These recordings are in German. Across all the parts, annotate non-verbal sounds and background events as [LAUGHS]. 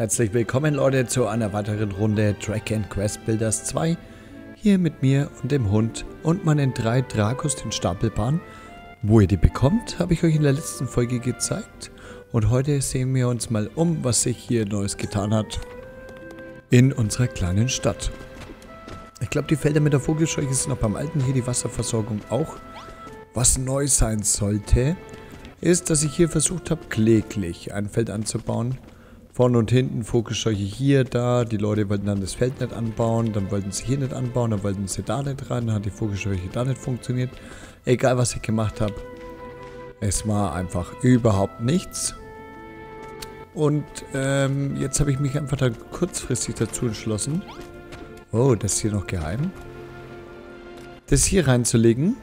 Herzlich willkommen Leute zu einer weiteren Runde Track and Quest Builders 2. Hier mit mir und dem Hund und meinen drei Dracos, den Stapelbahn. Wo ihr die bekommt, habe ich euch in der letzten Folge gezeigt. Und heute sehen wir uns mal um, was sich hier Neues getan hat in unserer kleinen Stadt. Ich glaube, die Felder mit der Vogelscheuche sind noch beim alten hier, die Wasserversorgung auch. Was neu sein sollte, ist, dass ich hier versucht habe, kläglich ein Feld anzubauen. Vorne und hinten Vogelscheuche hier, da. Die Leute wollten dann das Feld nicht anbauen, dann wollten sie hier nicht anbauen, dann wollten sie da nicht rein, dann hat die Vogelscheuche da nicht funktioniert. Egal, was ich gemacht habe, es war einfach überhaupt nichts. Und ähm, jetzt habe ich mich einfach dann kurzfristig dazu entschlossen, oh, das hier noch geheim, das hier reinzulegen.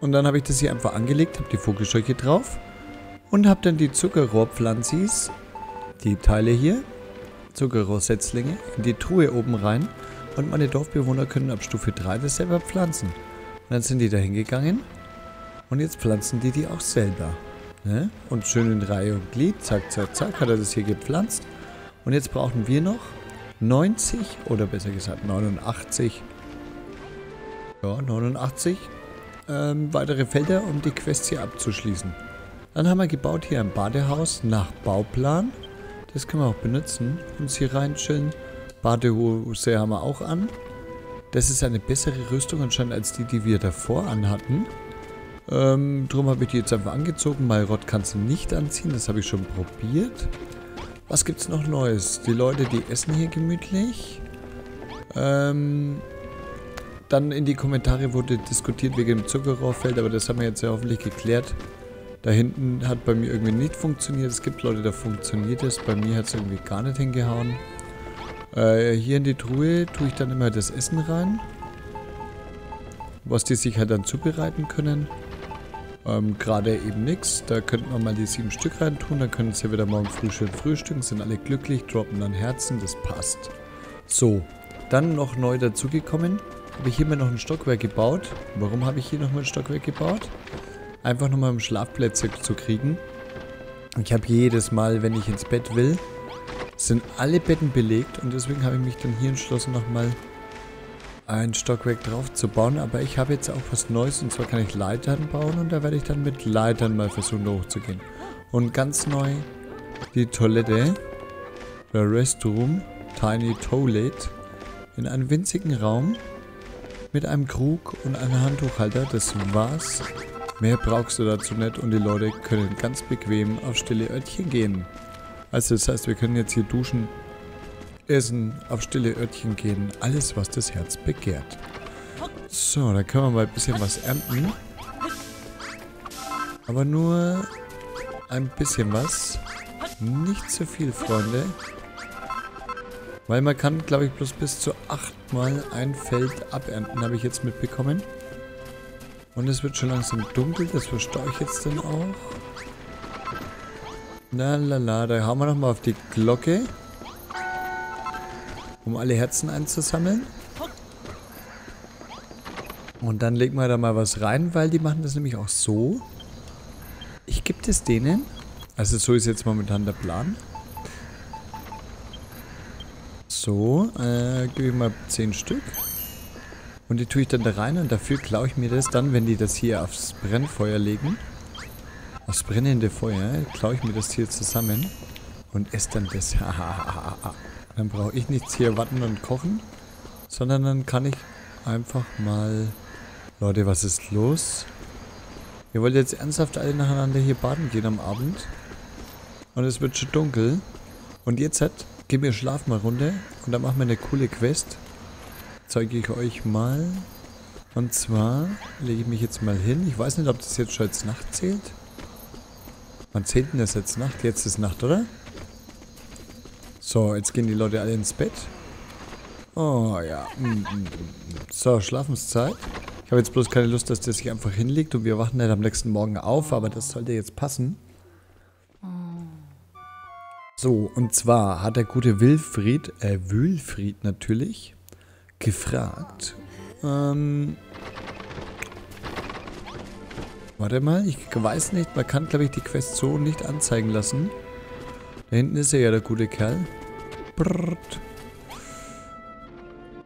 Und dann habe ich das hier einfach angelegt, habe die Vogelscheuche drauf und habe dann die Zuckerrohrpflanzis, die Teile hier, Zuckerrohrsetzlinge, in die Truhe oben rein und meine Dorfbewohner können ab Stufe 3 das selber pflanzen. Und dann sind die da hingegangen und jetzt pflanzen die die auch selber. Ne? Und schön in Reihe und Glied, zack, zack, zack, hat er das hier gepflanzt. Und jetzt brauchen wir noch 90 oder besser gesagt 89, ja 89 ähm, weitere Felder, um die Quest hier abzuschließen. Dann haben wir gebaut hier ein Badehaus nach Bauplan. Das können wir auch benutzen. Uns hier rein chillen. Badehose haben wir auch an. Das ist eine bessere Rüstung anscheinend als die, die wir davor anhatten. Ähm, drum habe ich die jetzt einfach angezogen. Malrott kannst du nicht anziehen, das habe ich schon probiert. Was gibt es noch Neues? Die Leute, die essen hier gemütlich. Ähm, dann in die Kommentare wurde diskutiert wegen dem Zuckerrohrfeld, aber das haben wir jetzt ja hoffentlich geklärt. Da hinten hat bei mir irgendwie nicht funktioniert. Es gibt Leute, da funktioniert es. Bei mir hat es irgendwie gar nicht hingehauen. Äh, hier in die Truhe tue ich dann immer das Essen rein. Was die sich halt dann zubereiten können. Ähm, Gerade eben nichts. Da könnten wir mal die sieben Stück rein tun. Dann können sie wieder morgen früh schön frühstücken. Sind alle glücklich, droppen dann Herzen. Das passt. So, dann noch neu dazugekommen habe ich hier mal noch ein Stockwerk gebaut. Warum habe ich hier noch mal ein Stockwerk gebaut? Einfach nochmal um Schlafplätze zu kriegen. Ich habe jedes Mal, wenn ich ins Bett will, sind alle Betten belegt und deswegen habe ich mich dann hier entschlossen, nochmal ein Stockwerk drauf zu bauen. Aber ich habe jetzt auch was Neues und zwar kann ich Leitern bauen und da werde ich dann mit Leitern mal versuchen, da hochzugehen. Und ganz neu die Toilette, der Restroom, Tiny Toilet, in einem winzigen Raum mit einem Krug und einem Handtuchhalter. Das war's. Mehr brauchst du dazu nicht und die Leute können ganz bequem auf stille Örtchen gehen. Also das heißt, wir können jetzt hier duschen, essen, auf stille Örtchen gehen. Alles, was das Herz begehrt. So, da können wir mal ein bisschen was ernten. Aber nur ein bisschen was. Nicht zu viel, Freunde. Weil man kann, glaube ich, bloß bis zu achtmal ein Feld abernten, habe ich jetzt mitbekommen. Und es wird schon langsam dunkel, das verstehe ich jetzt dann auch. Na la la, da hauen wir nochmal auf die Glocke. Um alle Herzen einzusammeln. Und dann legen wir da mal was rein, weil die machen das nämlich auch so. Ich gebe es denen. Also so ist jetzt momentan der Plan. So, äh, gebe ich mal 10 Stück. Und die tue ich dann da rein und dafür klaue ich mir das dann, wenn die das hier aufs Brennfeuer legen. Aufs brennende Feuer klaue ich mir das hier zusammen und esse dann das. [LAUGHS] dann brauche ich nichts hier warten und kochen, sondern dann kann ich einfach mal... Leute, was ist los? Ihr wollt jetzt ernsthaft alle nacheinander hier baden gehen am Abend? Und es wird schon dunkel. Und jetzt hat gehen wir schlafen mal runter und dann machen wir eine coole Quest. Zeige ich euch mal. Und zwar lege ich mich jetzt mal hin. Ich weiß nicht, ob das jetzt schon als Nacht zählt. Wann zählt denn das jetzt Nacht? Jetzt ist Nacht, oder? So, jetzt gehen die Leute alle ins Bett. Oh ja. Mm, mm, mm. So, Schlafenszeit. Ich habe jetzt bloß keine Lust, dass der sich einfach hinlegt und wir wachen dann am nächsten Morgen auf, aber das sollte jetzt passen. So, und zwar hat der gute Wilfried, äh, Wülfried natürlich, gefragt, ähm, warte mal, ich weiß nicht, man kann, glaube ich, die Quest so nicht anzeigen lassen. Da hinten ist er ja, der gute Kerl. Brrrt.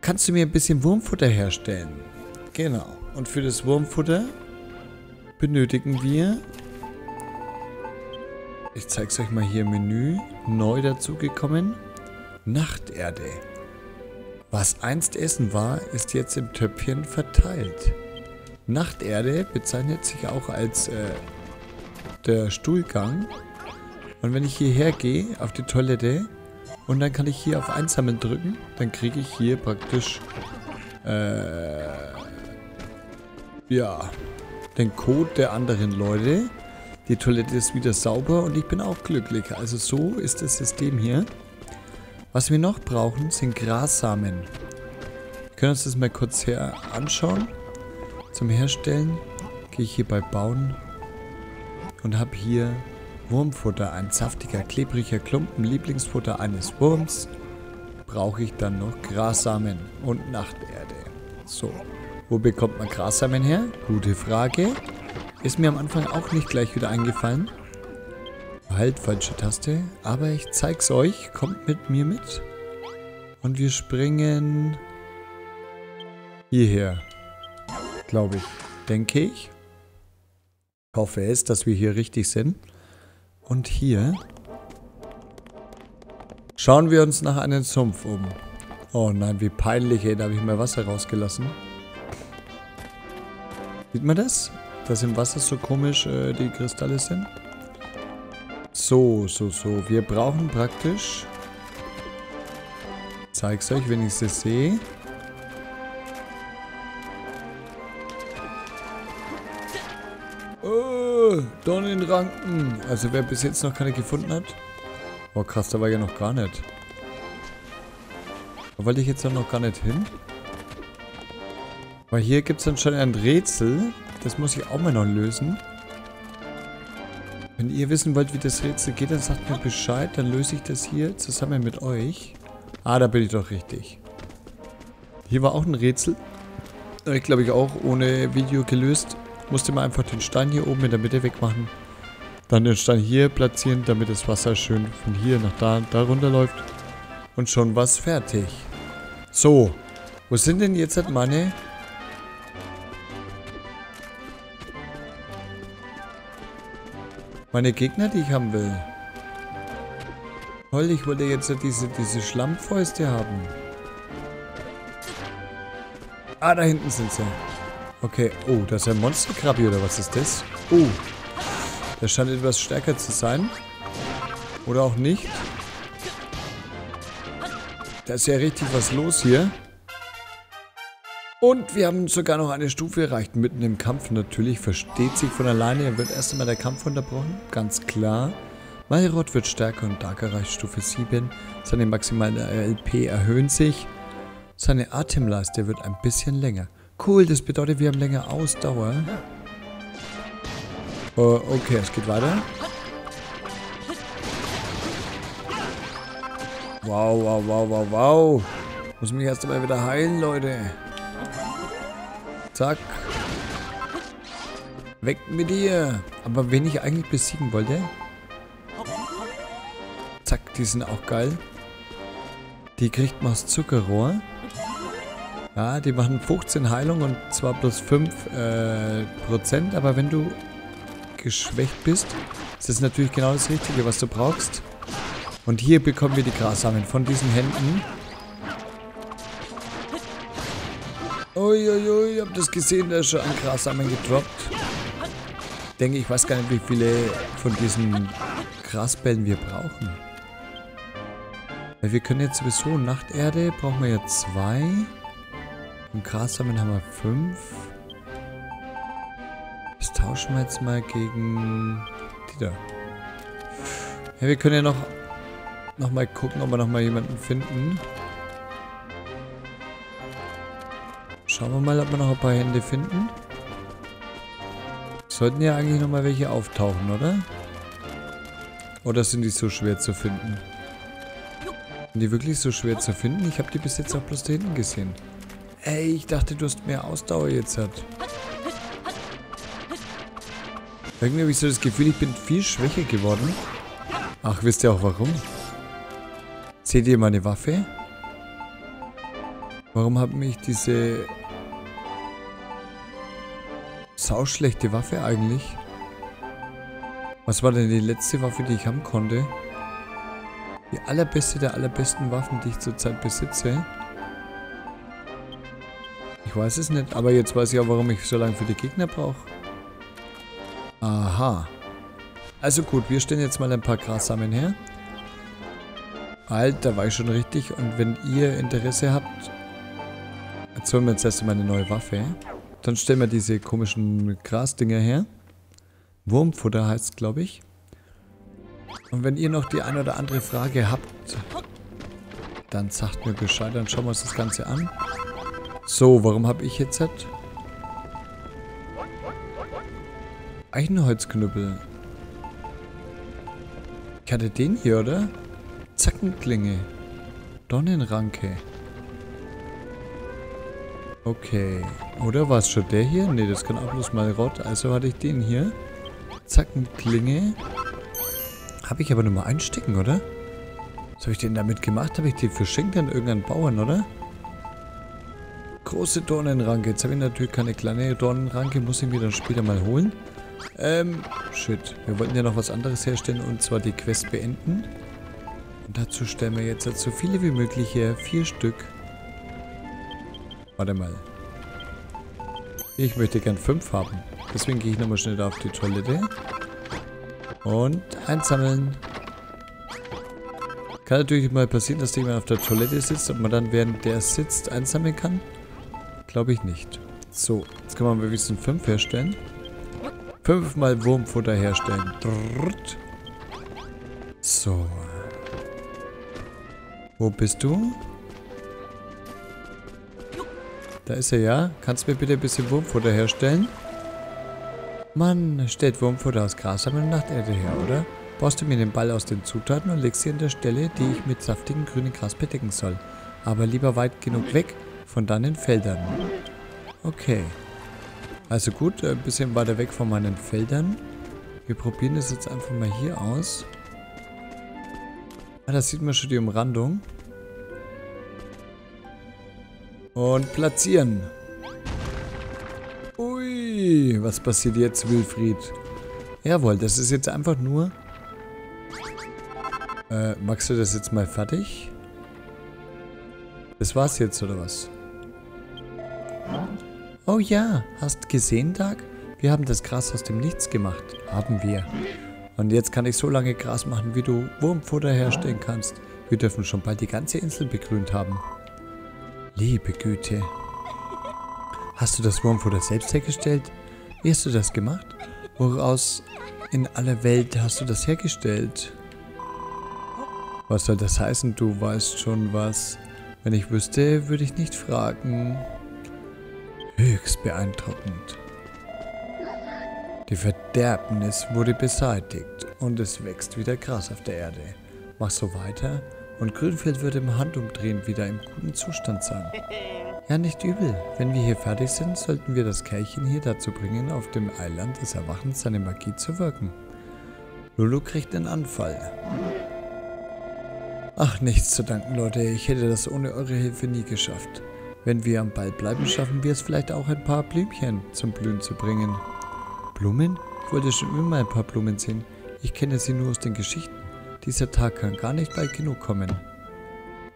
Kannst du mir ein bisschen Wurmfutter herstellen? Genau. Und für das Wurmfutter benötigen wir... Ich zeige es euch mal hier im Menü. Neu dazugekommen. Nachterde. Was einst Essen war, ist jetzt im Töpfchen verteilt. Nachterde bezeichnet sich auch als äh, der Stuhlgang. Und wenn ich hierher gehe, auf die Toilette, und dann kann ich hier auf Einsammeln drücken, dann kriege ich hier praktisch, äh, ja, den Code der anderen Leute. Die Toilette ist wieder sauber und ich bin auch glücklich. Also so ist das System hier. Was wir noch brauchen, sind Grassamen. Wir können uns das mal kurz her anschauen. Zum Herstellen gehe ich hier bei Bauen und habe hier Wurmfutter, ein saftiger, klebriger Klumpen, Lieblingsfutter eines Wurms. Brauche ich dann noch Grassamen und Nachterde. So, wo bekommt man Grassamen her? Gute Frage. Ist mir am Anfang auch nicht gleich wieder eingefallen. Halt, falsche Taste. Aber ich zeig's euch. Kommt mit mir mit. Und wir springen hierher. Glaube ich. Denke ich. Ich hoffe es, dass wir hier richtig sind. Und hier schauen wir uns nach einem Sumpf um. Oh nein, wie peinlich, ey. Da habe ich mal Wasser rausgelassen. Sieht man das? Dass im Wasser so komisch äh, die Kristalle sind? So, so, so. Wir brauchen praktisch... Ich zeig's euch, wenn ich es sehe. Oh, Dornenranken. Also wer bis jetzt noch keine gefunden hat. Oh krass, da war ja noch gar nicht. Da wollte ich jetzt noch gar nicht hin. Weil hier gibt es anscheinend ein Rätsel. Das muss ich auch mal noch lösen. Wenn ihr wissen wollt, wie das Rätsel geht, dann sagt mir Bescheid. Dann löse ich das hier zusammen mit euch. Ah, da bin ich doch richtig. Hier war auch ein Rätsel. Ich glaube ich auch ohne Video gelöst. Musste man einfach den Stein hier oben in der Mitte wegmachen. Dann den Stein hier platzieren, damit das Wasser schön von hier nach da, da runterläuft. Und schon was fertig. So. Wo sind denn jetzt meine Meine Gegner, die ich haben will. Toll, ich wollte jetzt diese, diese Schlammfäuste haben. Ah, da hinten sind sie. Okay. Oh, das ist ein Monsterkrabbi oder was ist das? Oh. Der scheint etwas stärker zu sein. Oder auch nicht. Da ist ja richtig was los hier. Und wir haben sogar noch eine Stufe erreicht, mitten im Kampf. Natürlich versteht sich von alleine, wird erst einmal der Kampf unterbrochen, ganz klar. Malrod wird stärker und Dark erreicht Stufe 7. Seine maximale LP erhöhen sich. Seine Atemleiste wird ein bisschen länger. Cool, das bedeutet, wir haben länger Ausdauer. Uh, okay, es geht weiter. Wow, wow, wow, wow, wow. Muss mich erst einmal wieder heilen, Leute. Zack. Weg mit dir. Aber wen ich eigentlich besiegen wollte. Zack, die sind auch geil. Die kriegt man aus Zuckerrohr. Ja, die machen 15 Heilung und zwar plus 5 äh, Prozent. Aber wenn du geschwächt bist, ist das natürlich genau das Richtige, was du brauchst. Und hier bekommen wir die Grassamen von diesen Händen. Uiuiui, ich hab das gesehen, da ist schon ein Grassamen gedroppt. Ich denke, ich weiß gar nicht, wie viele von diesen Grasbällen wir brauchen. Weil wir können jetzt sowieso Nachterde, brauchen wir ja zwei. Und Grassamen haben wir fünf. Das tauschen wir jetzt mal gegen die da. Ja, wir können ja noch, noch mal gucken, ob wir noch mal jemanden finden. Schauen wir mal, ob wir noch ein paar Hände finden. Sollten ja eigentlich noch mal welche auftauchen, oder? Oder sind die so schwer zu finden? Sind die wirklich so schwer zu finden? Ich habe die bis jetzt auch bloß da hinten gesehen. Ey, ich dachte, du hast mehr Ausdauer jetzt hat. Irgendwie habe ich so das Gefühl, ich bin viel schwächer geworden. Ach, wisst ihr auch warum? Seht ihr meine Waffe? Warum hat mich diese sauschlechte Waffe eigentlich? Was war denn die letzte Waffe, die ich haben konnte? Die allerbeste der allerbesten Waffen, die ich zurzeit besitze. Ich weiß es nicht, aber jetzt weiß ich auch, warum ich so lange für die Gegner brauche. Aha. Also gut, wir stellen jetzt mal ein paar Grassamen her. Alter, war ich schon richtig. Und wenn ihr Interesse habt, jetzt holen wir jetzt erstmal eine neue Waffe. Dann stellen wir diese komischen Grasdinger her. Wurmfutter heißt glaube ich. Und wenn ihr noch die eine oder andere Frage habt, dann sagt mir Bescheid, dann schauen wir uns das Ganze an. So, warum habe ich jetzt... Eichenholzknüppel. Ich hatte den hier, oder? Zackenklinge. Donnenranke. Okay. Oder war es schon der hier? Ne, das kann auch bloß mal Rott. Also hatte ich den hier. Zackenklinge. Habe ich aber nur mal einstecken, oder? Was habe ich denn damit gemacht? Habe ich die verschenkt an irgendeinen Bauern, oder? Große Dornenranke. Jetzt habe ich natürlich keine kleine Dornenranke. Muss ich mir dann später mal holen. Ähm, shit. Wir wollten ja noch was anderes herstellen und zwar die Quest beenden. Und dazu stellen wir jetzt so viele wie möglich her. Vier Stück. Warte mal. Ich möchte gern fünf haben. Deswegen gehe ich nochmal schnell auf die Toilette. Und einsammeln. Kann natürlich mal passieren, dass jemand auf der Toilette sitzt und man dann während der sitzt einsammeln kann. Glaube ich nicht. So, jetzt kann man mal wenigstens fünf herstellen. Fünfmal Wurmfutter herstellen. So. Wo bist du? Da ist er ja. Kannst du mir bitte ein bisschen Wurmfutter herstellen? Mann, stellt Wurmfutter aus Grassamen und Nachterde her, oder? Baust du mir den Ball aus den Zutaten und legst sie an der Stelle, die ich mit saftigem grünen Gras bedecken soll. Aber lieber weit genug weg von deinen Feldern. Okay. Also gut, ein bisschen weiter weg von meinen Feldern. Wir probieren das jetzt einfach mal hier aus. Ah, da sieht man schon die Umrandung. Und platzieren. Ui, was passiert jetzt, Wilfried? Jawohl, das ist jetzt einfach nur... Äh, magst du das jetzt mal fertig? Das war's jetzt, oder was? Oh ja, hast gesehen, Tag? Wir haben das Gras aus dem Nichts gemacht. Haben wir. Und jetzt kann ich so lange Gras machen, wie du Wurmfutter herstellen kannst. Wir dürfen schon bald die ganze Insel begrünt haben. Liebe Güte. Hast du das Wurmfutter selbst hergestellt? Wie hast du das gemacht? Woraus in aller Welt hast du das hergestellt? Was soll das heißen? Du weißt schon was. Wenn ich wüsste, würde ich nicht fragen. Höchst beeindruckend. Die Verderbnis wurde beseitigt und es wächst wieder Gras auf der Erde. Mach so weiter und Grünfeld wird im Handumdrehen wieder im guten Zustand sein. [LAUGHS] Ja, nicht übel. Wenn wir hier fertig sind, sollten wir das Kerlchen hier dazu bringen, auf dem Eiland des Erwachens seine Magie zu wirken. Lulu kriegt einen Anfall. Ach, nichts zu danken, Leute. Ich hätte das ohne eure Hilfe nie geschafft. Wenn wir am Ball bleiben, schaffen wir es vielleicht auch ein paar Blümchen zum Blühen zu bringen. Blumen? Ich wollte schon immer ein paar Blumen sehen. Ich kenne sie nur aus den Geschichten. Dieser Tag kann gar nicht bald genug kommen.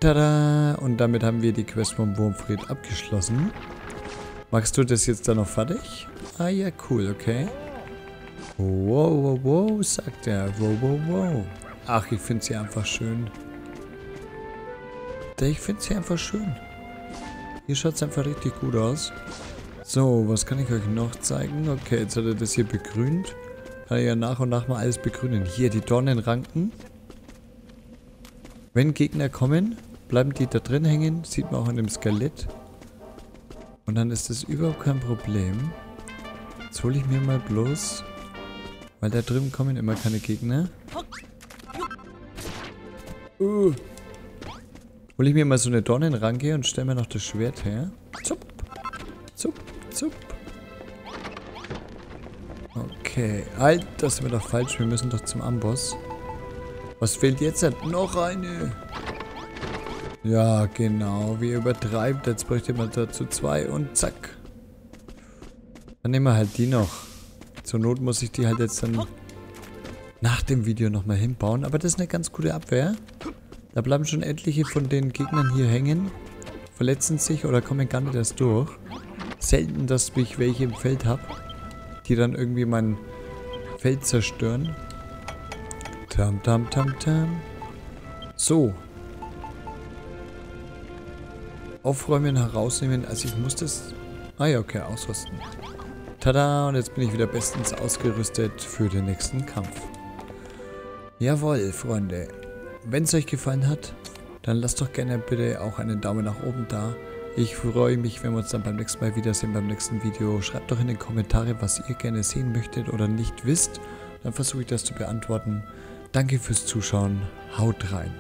Tada! Und damit haben wir die Quest vom Wurmfried abgeschlossen. Magst du das jetzt dann noch fertig? Ah ja, cool, okay. Wow, wow, wow, sagt er. Wow, wow, wow. Ach, ich finde sie einfach schön. Ich finde sie einfach schön. Hier schaut es einfach richtig gut aus. So, was kann ich euch noch zeigen? Okay, jetzt hat er das hier begrünt. Kann er ja nach und nach mal alles begrünen. Hier, die Dornenranken. Wenn Gegner kommen, bleiben die da drin hängen. Sieht man auch an dem Skelett. Und dann ist das überhaupt kein Problem. Jetzt hole ich mir mal bloß... Weil da drüben kommen immer keine Gegner. Uh. Hole ich mir mal so eine Dornenranke und stelle mir noch das Schwert her. Zup. Zup. Zup. Okay. Halt, das sind wir doch falsch. Wir müssen doch zum Amboss. Was fehlt jetzt? Noch eine. Ja, genau. Wie übertreibt. Jetzt bräuchte man dazu zwei und zack. Dann nehmen wir halt die noch. Zur Not muss ich die halt jetzt dann nach dem Video nochmal hinbauen. Aber das ist eine ganz gute Abwehr. Da bleiben schon etliche von den Gegnern hier hängen. Verletzen sich oder kommen gar nicht erst durch. Selten, dass ich welche im Feld habe, die dann irgendwie mein Feld zerstören. Tam, tam, tam, tam. So. Aufräumen, herausnehmen. Also ich muss das... Ah ja, okay, ausrüsten. Tada, und jetzt bin ich wieder bestens ausgerüstet für den nächsten Kampf. Jawohl, Freunde. Wenn es euch gefallen hat, dann lasst doch gerne bitte auch einen Daumen nach oben da. Ich freue mich, wenn wir uns dann beim nächsten Mal wiedersehen, beim nächsten Video. Schreibt doch in die Kommentare, was ihr gerne sehen möchtet oder nicht wisst. Dann versuche ich das zu beantworten. Danke fürs Zuschauen. Haut rein.